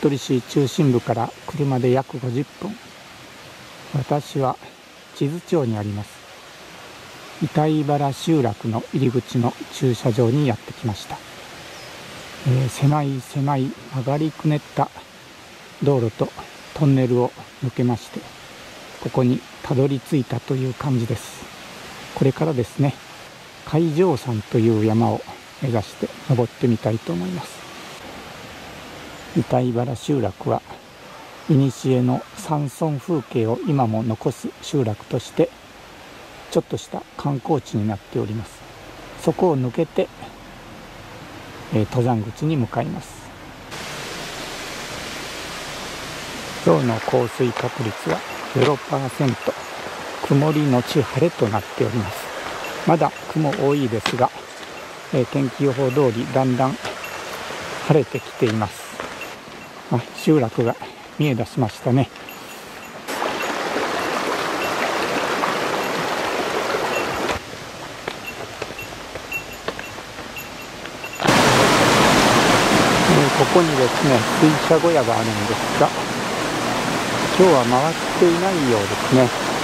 鳥市中心部から車で約50分。私は智頭町にあります。板井原集落の入り口の駐車場にやってきました、えー、狭い狭い曲がりくねった道路とトンネルを抜けましてここにたどり着いたという感じです。これからですね海上山という山を目指して登ってみたいと思います。板原集落は古の山村風景を今も残す集落としてちょっとした観光地になっております。そこを抜けて、えー、登山口に向かいます。今日の降水確率は0%曇りのち晴れとなっております。まだ雲多いですが、えー、天気予報通りだんだん晴れてきています。あ集落が見え出しましたね。ここにですね水車小屋があるんですが今日は回っていないようですね。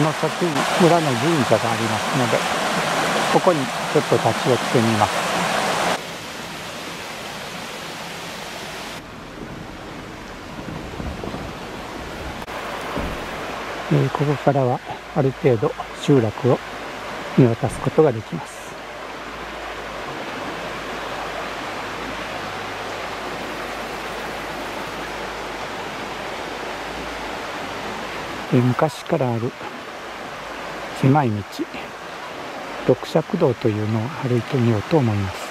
の先に村の神社がありますのでここにちょっと立ち寄ってみます。えー、ここからはある程度集落を見渡すことができます。昔からある狭い道六尺道というのを歩いてみようと思います。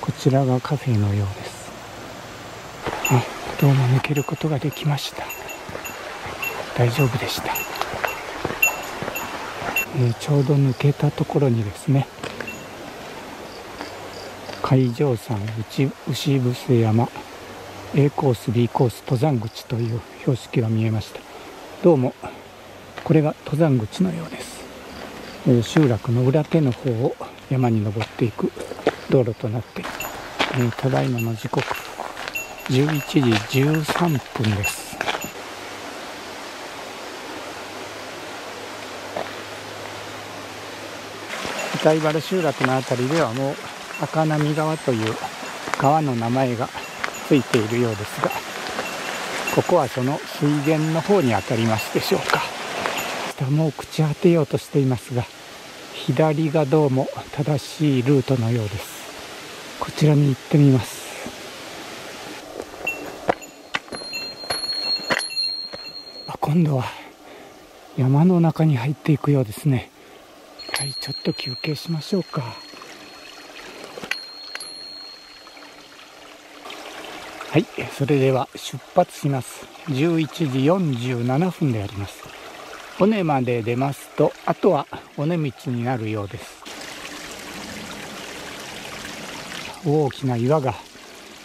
こちらがカフェのようです。あどうも抜けることができました。大丈夫でした、えー、ちょうど抜けたところにですね海上山内牛伏山 A コース B コース登山口という標識が見えました。どうもこれが登山口のようです、えー、集落の裏手の方を山に登っていく道路となって、えー、ただいまの時刻11時13分です。板原集落の辺りではもう赤波川という川の名前がついているようですがここはその水源の方にあたりますでしょうか。下もう朽ち果てようとしていますが左がどうも正しいルートのようです。こちらに行ってみます。あ今度は山の中に入っていくようですね。はいちょっと休憩しましょうか。はい。それでは出発します。11時47分であります。尾根まで出ますとあとは尾根道になるようです。大きな岩が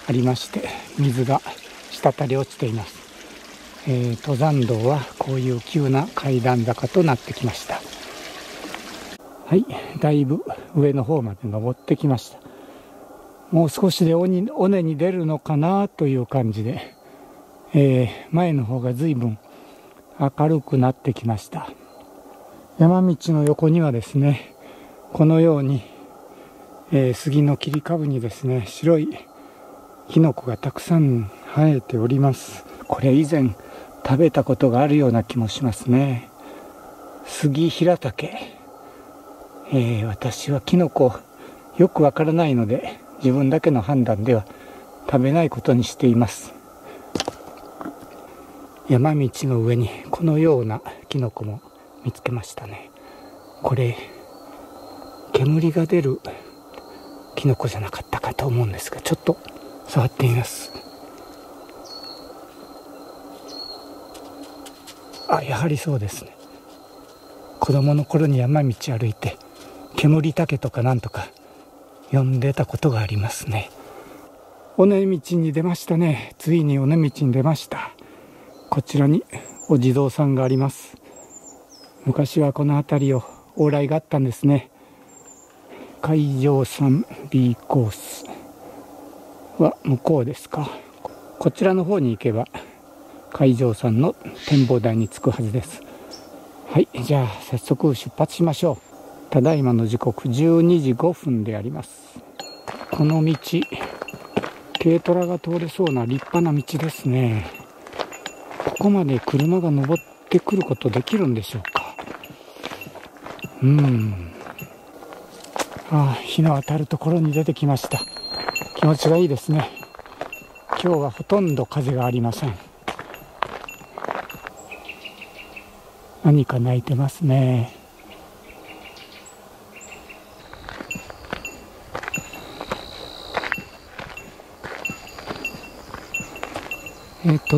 ありまして水が滴り落ちています、えー、登山道はこういう急な階段坂となってきました。はい。だいぶ上の方まで登ってきました。もう少しで尾に尾根に出るのかなという感じで、えー、前の方が随分明るくなってきました。山道の横にはですねこのように、えー、杉の切り株にですね白いキノコがたくさん生えております。これ以前食べたことがあるような気もしますね。杉平竹、えー、私はキノコよくわからないので自分だけの判断では食べないことにしています。山道の上にこのようなキノコも見つけましたね。これ煙が出るキノコじゃなかったかと思うんですがちょっと触ってみます。あやはりそうですね。子供の頃に山道歩いて煙竹とかなんとか呼んでたことがありますね。尾根道に出ましたね。ついに尾根道に出ました。こちらにお地蔵さんがあります。昔はこの辺りを往来があったんですね。海上山 B コースは向こうですか。こちらの方に行けば海上山の展望台に着くはずです。はいじゃあ早速出発しましょう。ただいまの時刻12時5分であります。この道軽トラが通れそうな立派な道ですね。ここまで車が登ってくることできるんでしょうか。うん。ああ日の当たるところに出てきました。気持ちがいいですね。今日はほとんど風がありません。何か鳴いてますね。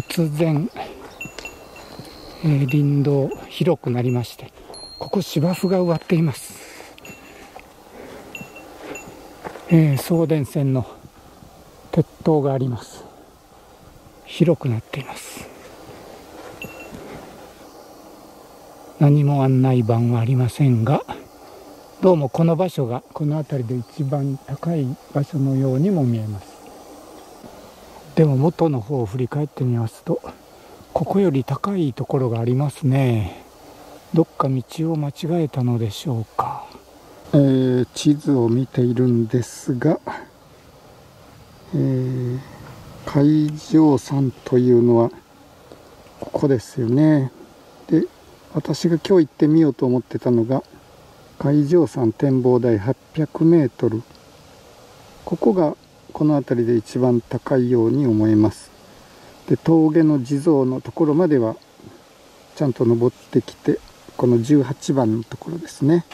突然、えー、林道広くなりましてここ芝生が植わっています、えー、送電線の鉄塔があります。広くなっています。何も案内板はありませんがどうもこの場所がこの辺りで一番高い場所のようにも見えます。でも元の方を振り返ってみますとここより高いところがありますね。どっか道を間違えたのでしょうか、えー、地図を見ているんですが、えー海上山というのはここですよね。で私が今日行ってみようと思ってたのが海上山展望台800メートル。ここがこの辺りで一番高いように思えます。で峠の地蔵のところまではちゃんと登ってきてこの18番のところですね。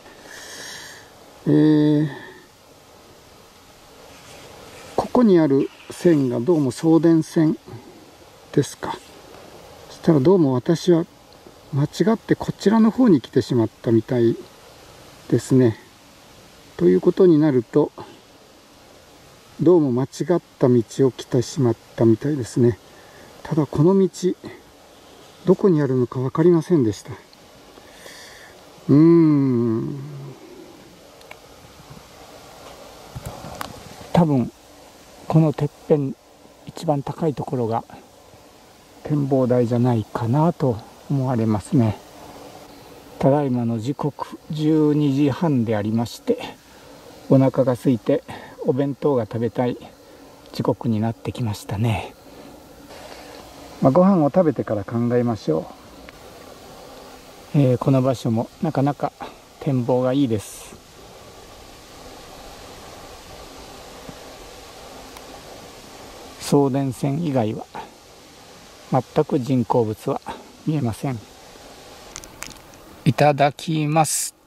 えー、ここにある線がどうも送電線ですか。そしたらどうも私は間違ってこちらの方に来てしまったみたいですね。ということになるとどうも間違った道を来てしまったみたいですね。ただこの道どこにあるのか分かりませんでした。うーん。多分このてっぺん一番高いところが展望台じゃないかなと思われますね。ただいまの時刻12時半でありましてお腹が空いてお弁当が食べたい時刻になってきましたね、まあ、ご飯を食べてから考えましょう、えー、この場所もなかなか展望がいいです。送電線以外は全く人工物は見えません。いただきます。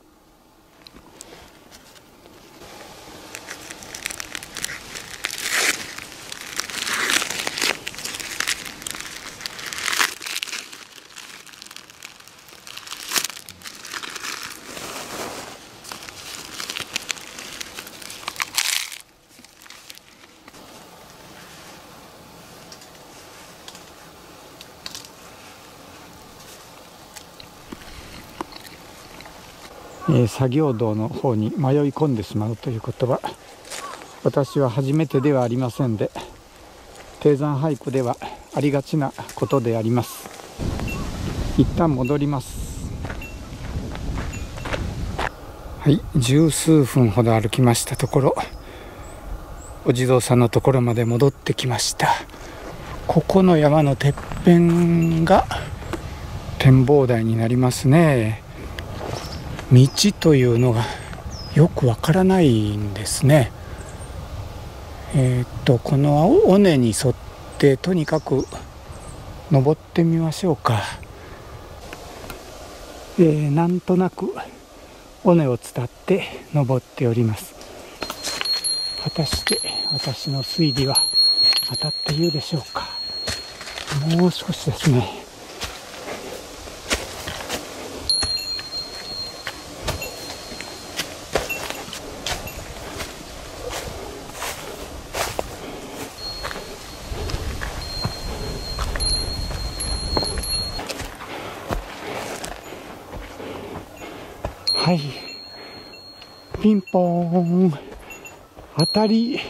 え作業道の方に迷い込んでしまうということは私は初めてではありませんで低山俳句ではありがちなことであります。一旦戻ります。はい十数分ほど歩きましたところお地蔵さんのところまで戻ってきました。ここの山のてっぺんが展望台になりますね。道というのがよくわからないんですね。えー、っとこの尾根に沿ってとにかく登ってみましょうか。えー、なんとなく尾根を伝って登っております。果たして私の推理は当たっているでしょうか。もう少しですね。ポーン。当たり。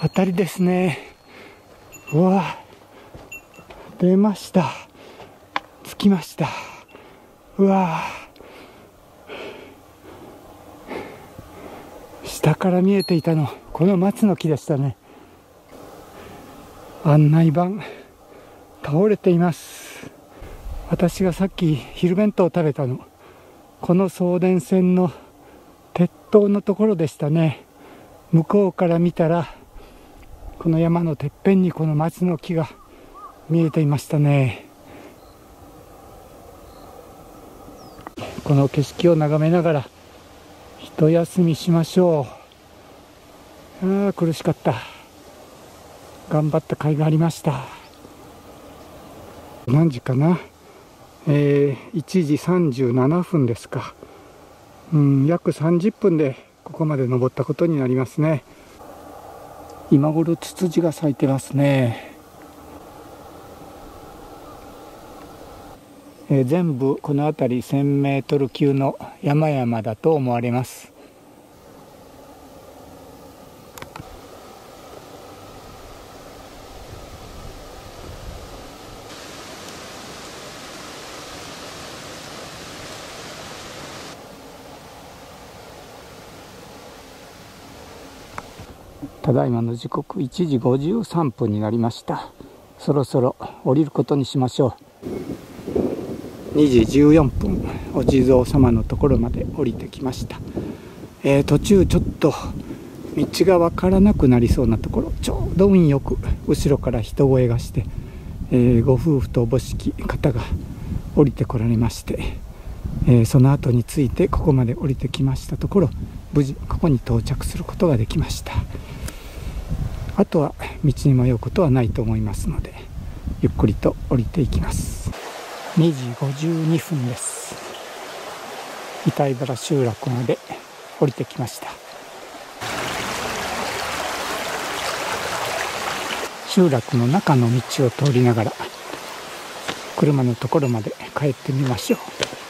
当たりですね。うわ。出ました。着きました。うわ。下から見えていたの。この松の木でしたね。案内板。倒れています。私がさっき昼弁当を食べたの。この送電線の鉄塔のところでしたね。向こうから見たらこの山のてっぺんにこの松の木が見えていましたね。この景色を眺めながら一休みしましょう。ああ苦しかった。頑張った甲斐がありました。何時かな？えー、1時37分ですか。うん約30分でここまで登ったことになりますね。今頃ツツジが咲いてますね、えー、全部この辺り 1000m 級の山々だと思われます。ただいまの時刻1時53分になりました。そろそろ降りることにしましょう。2時14分お地蔵様のところまで降りてきました、えー、途中ちょっと道が分からなくなりそうなところ。ちょうど運よく後ろから人声がして、えー、ご夫婦とおぼしき方が降りてこられまして、えー、その後についてここまで降りてきましたところ無事ここに到着することができました。あとは道に迷うことはないと思いますのでゆっくりと降りていきます。2時52分です。板原集落まで降りてきました。集落の中の道を通りながら車のところまで帰ってみましょう。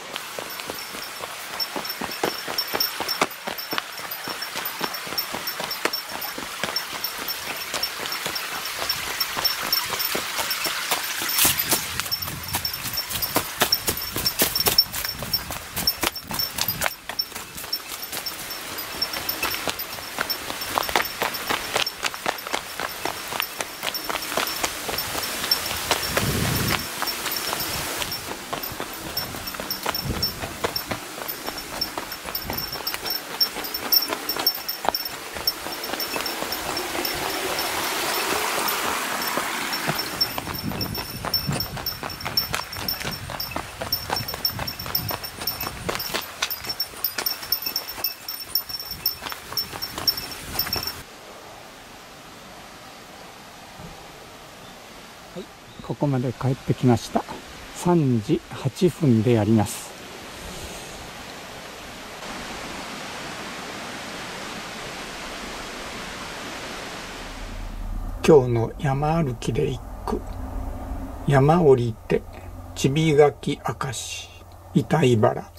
ここまで帰ってきました。3時8分でやります。今日の山歩きで一句山降りてちびがき明石板井原